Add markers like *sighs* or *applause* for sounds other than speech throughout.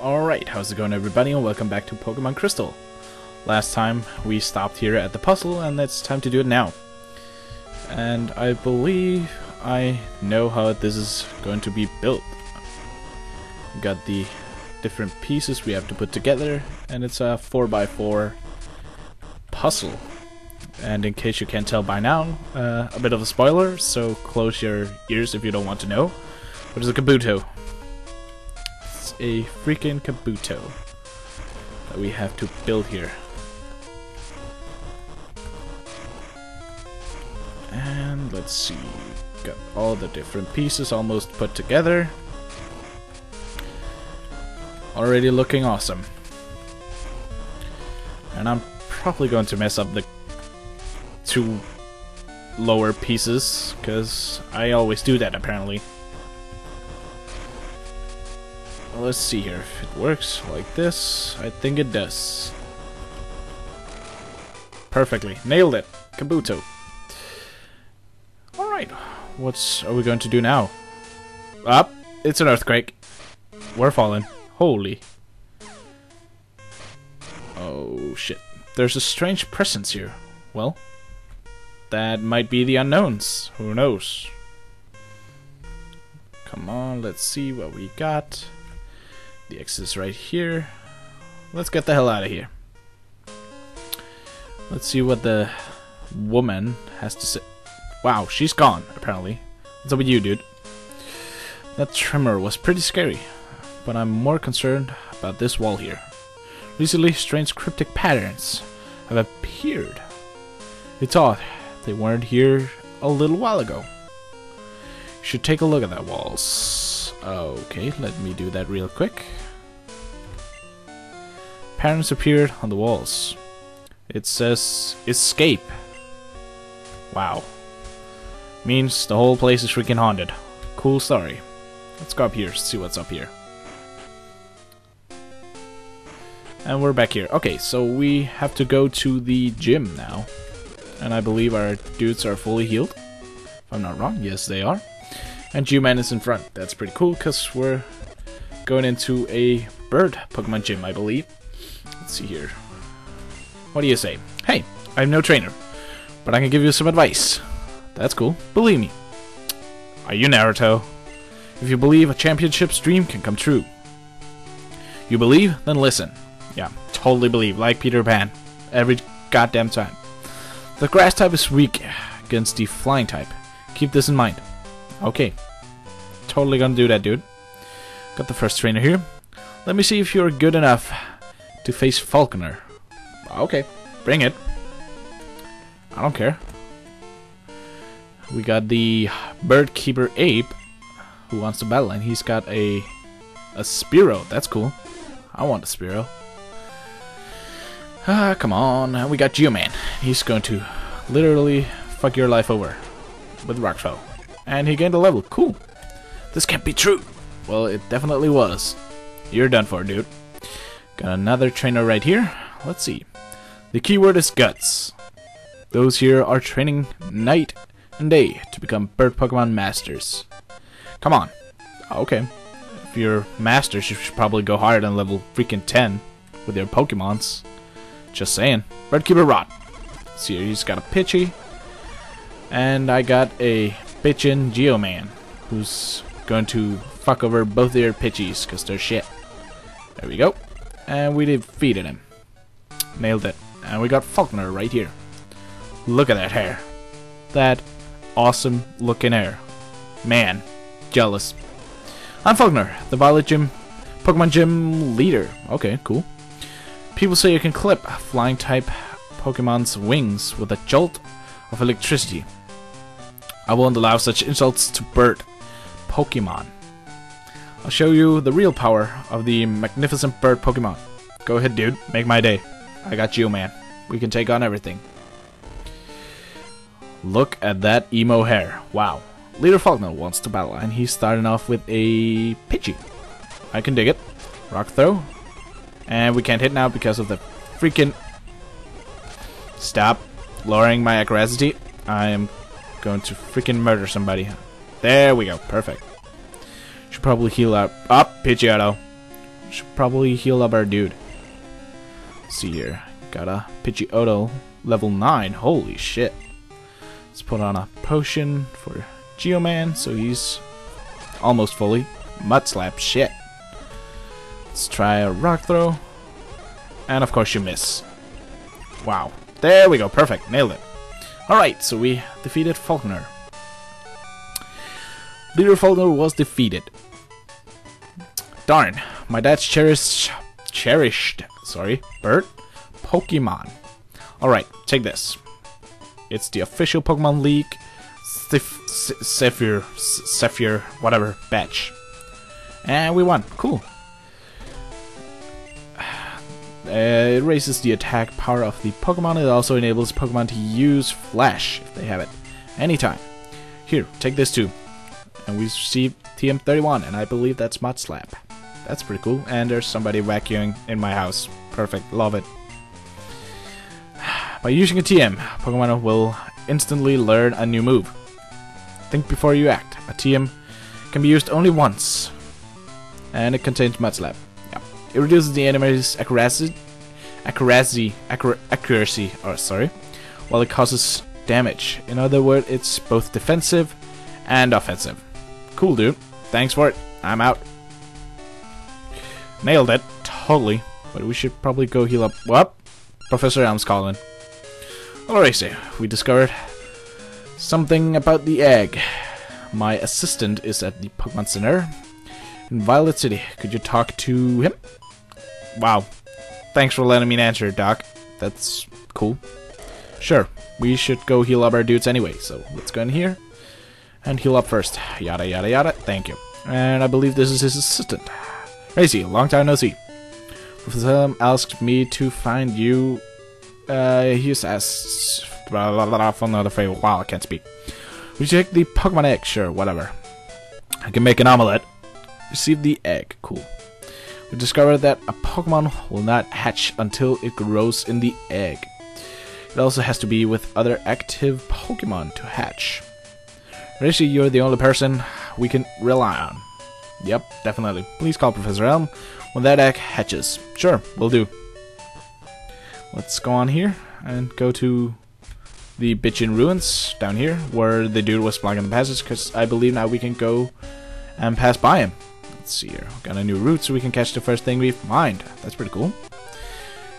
Alright, how's it going everybody and welcome back to Pokemon Crystal. Last time we stopped here at the puzzle and it's time to do it now. And I believe I know how this is going to be built. We got the different pieces we have to put together and it's a 4x4 puzzle. And in case you can't tell by now, uh, a bit of a spoiler, so close your ears if you don't want to know. What is a Kabuto? A freaking Kabuto that we have to build here. And let's see, got all the different pieces almost put together. Already looking awesome. And I'm probably going to mess up the two lower pieces, because I always do that apparently. Well, let's see here if it works like this. I think it does. Perfectly. Nailed it. Kabuto. Alright. What's are we going to do now? Up. it's an earthquake. We're falling. Holy. Oh, shit. There's a strange presence here. Well, that might be the unknowns. Who knows? Come on, let's see what we got. The exit is right here. Let's get the hell out of here. Let's see what the woman has to say. Wow, she's gone, apparently. What's up with you, dude? That tremor was pretty scary, but I'm more concerned about this wall here. Recently, strange cryptic patterns have appeared. It's odd, they weren't here a little while ago. You should take a look at that walls. Okay, let me do that real quick. Parents appeared on the walls. It says escape. Wow. Means the whole place is freaking haunted. Cool story. Let's go up here, see what's up here. And we're back here. Okay, so we have to go to the gym now. And I believe our dudes are fully healed. If I'm not wrong. Yes, they are. And G-Man is in front. That's pretty cool, because we're going into a bird Pokemon gym, I believe. Let's see here. What do you say? Hey, I'm no trainer, but I can give you some advice. That's cool. Believe me. Are you Naruto? If you believe a championship's dream can come true. You believe? Then listen. Yeah, totally believe, like Peter Pan. Every goddamn time. The grass type is weak against the flying type. Keep this in mind. Okay. Totally gonna do that, dude. Got the first trainer here. Let me see if you're good enough to face Falconer. Okay, bring it. I don't care. We got the Bird Keeper Abe who wants to battle, and he's got a a Spearow. That's cool. I want a Spearow. Ah, come on. We got Geoman. He's going to literally fuck your life over with Rock Throw. And he gained a level. Cool. This can't be true. Well, it definitely was. You're done for, dude. Got another trainer right here. Let's see. The keyword is guts. Those here are training night and day to become bird Pokemon masters. Come on. Ah, okay. If you're masters, you should probably go higher than level freaking 10 with your Pokemons. Just saying. Birdkeeper Rod. See he's got a Pidgey. And I got a bitchin' Geoman, who's going to fuck over both your Pidgeys, because they're shit. There we go. And we defeated him. Nailed it. And we got Falconer right here. Look at that hair. That awesome looking hair. Man, jealous. I'm Falconer, the Violet Gym Pokemon Gym leader. Okay, cool. People say you can clip flying type Pokemon's wings with a jolt of electricity. I won't allow such insults to bird Pokemon. I'll show you the real power of the magnificent bird Pokemon. Go ahead, dude. Make my day. I got you, man. We can take on everything. Look at that emo hair. Wow. Leader Falconer wants to battle, and he's starting off with a Pidgey. I can dig it. Rock throw. And we can't hit now because of the freaking... Stop lowering my aggressivity. I am going to freaking murder somebody. There we go. Perfect. Should probably heal up. Up, Pidgeotto. Should probably heal up our dude. Let's see here. Got a Pidgeotto level 9. Holy shit. Let's put on a potion for Geoman so he's almost fully. Mud slap. Shit. Let's try a rock throw. And of course you miss. Wow. There we go. Perfect. Nailed it. Alright, so we defeated Falconer. Leader Falconer was defeated. Darn. My dad's cherished, cherished, sorry, bird, Pokemon. Alright, take this. It's the official Pokemon League Zephyr, Zephyr, whatever, batch. And we won. Cool. Uh, it raises the attack power of the Pokemon. It also enables Pokemon to use Flash if they have it. Anytime. Here, take this too. And we receive TM31, and I believe that's Mud Slap. That's pretty cool. And there's somebody vacuuming in my house. Perfect. Love it. *sighs* By using a TM, Pokemon will instantly learn a new move. Think before you act. A TM can be used only once. And it contains Mud Slap. It reduces the enemy's accuracy, accuracy, accuracy, or oh, sorry, while it causes damage. In other words, it's both defensive and offensive. Cool, dude. Thanks for it. I'm out. Nailed it. Totally. But we should probably go heal up. What? Professor Elm's calling. Alrighty, we discovered something about the egg. My assistant is at the Pokemon Center in Violet City. Could you talk to him? Wow. Thanks for letting me answer, Doc. That's cool. Sure, we should go heal up our dudes anyway, so let's go in here and heal up first. Yada yada yada. Thank you. And I believe this is his assistant. Crazy, long time no see. Professor asked me to find you. Uh, he's asked. Blah, blah, blah, for another favorite. Wow, I can't speak. Would you take the Pokemon egg? Sure, whatever. I can make an omelette. Receive the egg. Cool. We discovered that a Pokemon will not hatch until it grows in the egg. It also has to be with other active Pokemon to hatch. Rishi, you're the only person we can rely on. Yep, definitely. Please call Professor Elm when that egg hatches. Sure, will do. Let's go on here and go to the Bitchin Ruins down here, where the dude was blocking the passage, because I believe now we can go and pass by him. Let's see here. Got a new route so we can catch the first thing we find. That's pretty cool.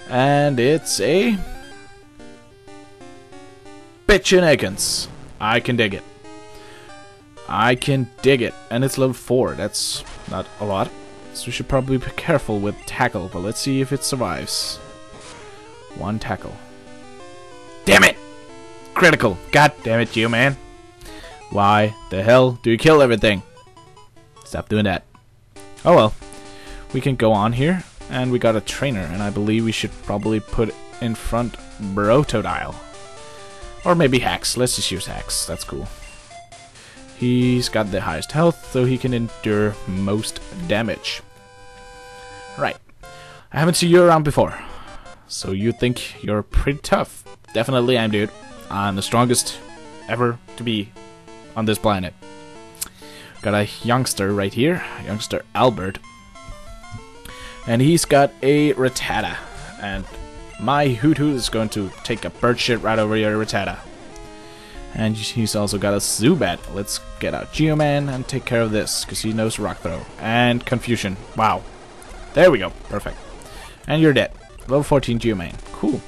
And it's a... Bitchin Ekans. I can dig it. I can dig it. And it's level 4. That's not a lot. So we should probably be careful with tackle, but let's see if it survives. One tackle. Damn it! Critical. God damn it, you man. Why the hell do you kill everything? Stop doing that. Oh well. We can go on here, and we got a trainer, and I believe we should probably put in front Brotodile. Or maybe Hex. Let's just use Hex. That's cool. He's got the highest health, so he can endure most damage. Right. I haven't seen you around before. So you think you're pretty tough. Definitely I'm, dude. I'm the strongest ever to be on this planet. Got a youngster right here, youngster Albert. And he's got a Rattata. And my Hoot Hoot is going to take a bird shit right over your Rattata. And he's also got a Zubat. Let's get out Geoman and take care of this, because he knows Rock Throw. And Confusion. Wow. There we go. Perfect. And you're dead. Level 14 Geoman. Cool.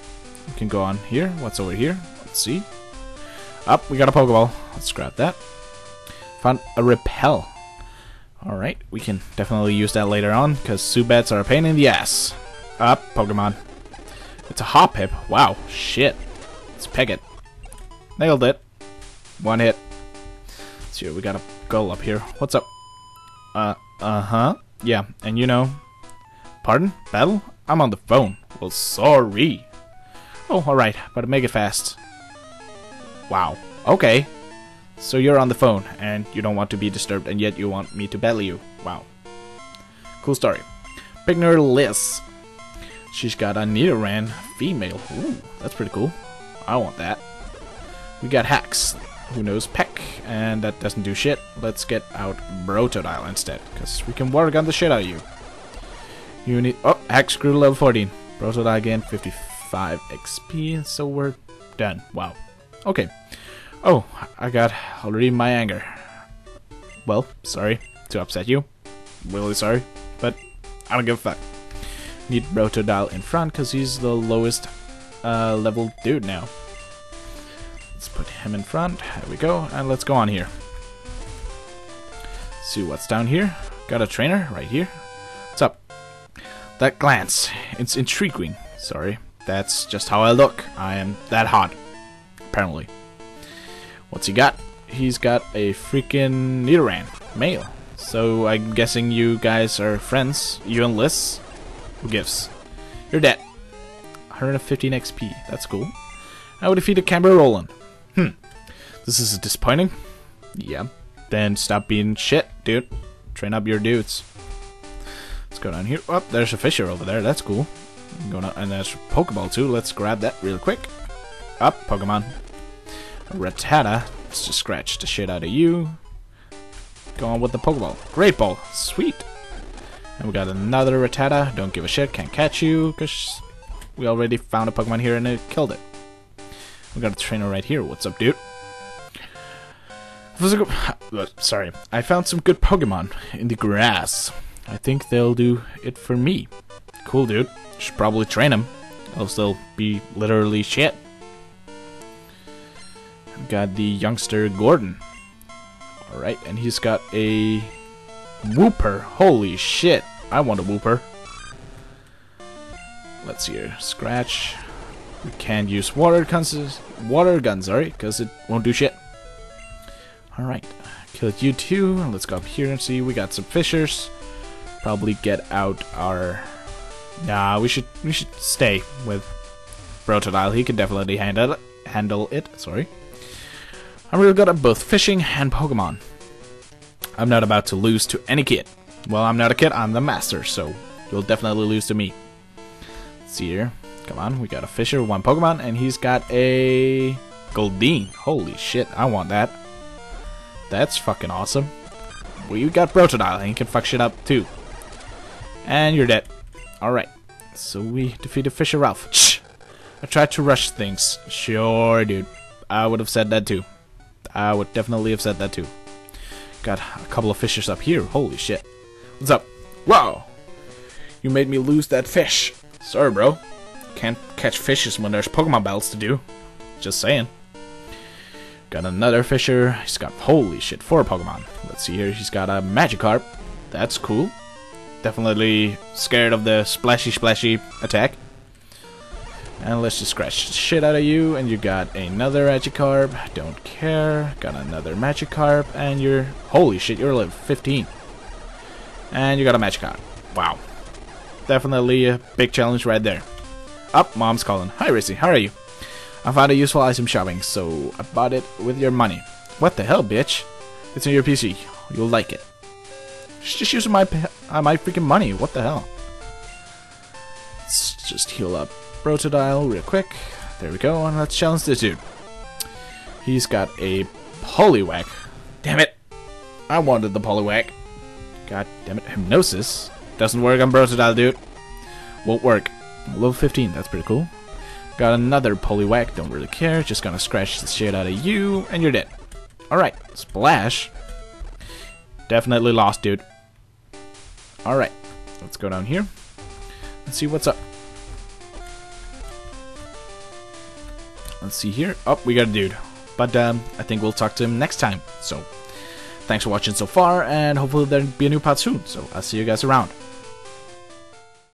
We can go on here. What's over here? Let's see. Up, we got a Pokeball. Let's grab that. Found a Repel. Alright, we can definitely use that later on, because Zubats are a pain in the ass. Up, Pokemon. It's a Hoppip. Wow, shit. Let's peg it. Nailed it. One hit. Let's see, we got a goal up here. What's up? Uh, uh-huh. Yeah, and you know... Pardon? Battle? I'm on the phone. Well, sorry. Oh, alright, but make it fast. Wow. Okay. So you're on the phone, and you don't want to be disturbed, and yet you want me to battle you. Wow. Cool story. Picnicker Liz. She's got a Nidoran female. Ooh, that's pretty cool. I want that. We got Hex who knows Peck, and that doesn't do shit. Let's get out Brotodile instead, because we can water gun the shit out of you. You need... Oh, Hack Screw level 14. Brotodile again, 55 XP, so we're done. Wow. Okay. Oh, I got already my anger. Well, sorry to upset you. Really sorry, but I don't give a fuck. Need Brotodile in front because he's the lowest uh, level dude now. Let's put him in front. There we go, and let's go on here. See what's down here. Got a trainer right here. What's up? That glance, it's intriguing. Sorry, that's just how I look. I am that hot, apparently. What's he got? He's got a freaking Nidoran, male. So I'm guessing you guys are friends. You and Liz? Who gives? You're dead. 115 XP. That's cool. I would defeat a Camerolan. Hmm. This is disappointing. Yeah. Then stop being shit, dude. Train up your dudes. Let's go down here. Oh, there's a Fisher over there. That's cool. Going and there's Pokeball too. Let's grab that real quick. Up, Pokemon. Rattata. Let's just scratch the shit out of you. Go on with the Pokeball. Great Ball. Sweet. And we got another Rattata. Don't give a shit. Can't catch you because we already found a Pokemon here and it killed it. We got a trainer right here. What's up, dude? Uh, sorry. I found some good Pokemon in the grass. I think they'll do it for me. Cool, dude. Should probably train them. Else they'll be literally shit. Got the youngster Gordon. Alright, and he's got a Wooper. Holy shit. I want a Wooper. Let's see here. Scratch. We can't use water guns, water guns, sorry, because it won't do shit. Alright. Killed you too. Let's go up here and see. We got some fishers. Probably get out our... Nah, we should we should stay with Brotodile. He can definitely handle it. Handle it. Sorry. I'm really good at both fishing and Pokemon. I'm not about to lose to any kid. Well, I'm not a kid, I'm the master, so you'll definitely lose to me. Let's see here. Come on, we got a Fisher, one Pokemon, and he's got a Goldeen. Holy shit, I want that. That's fucking awesome. We got Brotodile, and he can fuck shit up too. And you're dead. Alright, so we defeated Fisher Ralph. Shh! I tried to rush things. Sure, dude. I would have said that too. I would definitely have said that too. Got a couple of fishes up here. Holy shit. What's up? Wow! You made me lose that fish. Sorry, bro. Can't catch fishes when there's Pokemon battles to do. Just saying. Got another fisher. He's got, holy shit, four Pokemon. Let's see here. He's got a Magikarp. That's cool. Definitely scared of the splashy splashy attack. And let's just scratch the shit out of you. And you got another Magikarp. Don't care. Got another Magikarp. And you're... Holy shit, you're level 15. And you got a Magikarp. Wow. Definitely a big challenge right there. Up, mom's calling. Hi, Rissy. How are you? I found a useful item shopping, so I bought it with your money. What the hell, bitch? It's on your PC. You'll like it. She's just using my uh, my freaking money. What the hell? Let's just heal up Brotodile real quick. There we go, and let's challenge this dude. He's got a Poliwag. Damn it! I wanted the Poliwag. God damn it. Hypnosis? Doesn't work on Brotodile, dude. Won't work. Level 15, that's pretty cool. Got another Poliwag, don't really care. Just gonna scratch the shit out of you, and you're dead. Alright, Splash. Definitely lost, dude. Alright, let's go down here. Let's see what's up. Let's see here. Oh, we got a dude. But um, I think we'll talk to him next time. So, thanks for watching so far, and hopefully there'll be a new part soon. So, I'll see you guys around.